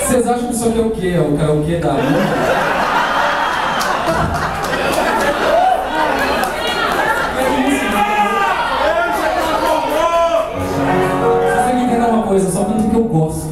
Vocês acham que isso aqui é o quê? É o karaokê da Vocês têm que entender uma coisa, só canto que eu gosto.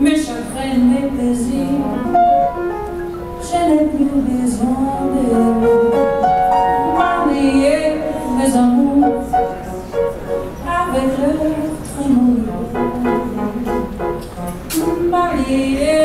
mes chagrins, mes plaisirs. Je n'ai plus besoin de marier mes amours avec trémolo. Marier